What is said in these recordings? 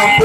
I'm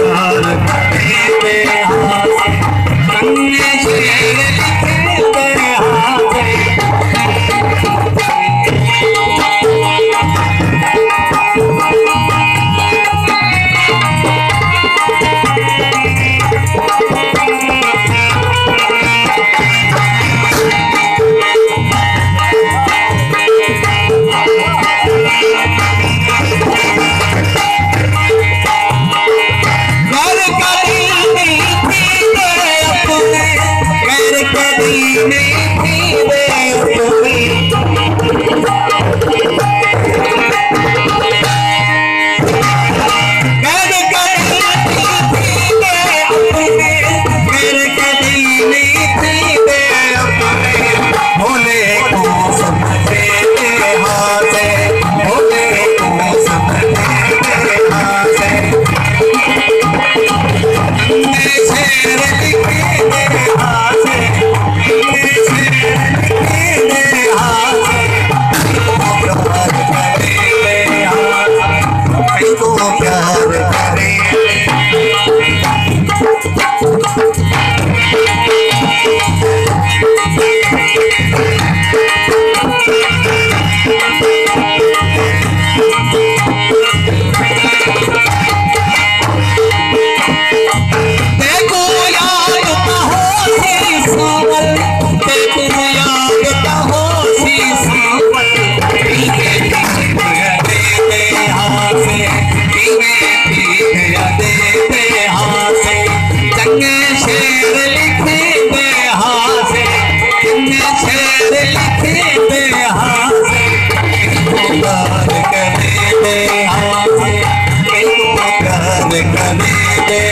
हाथ इतने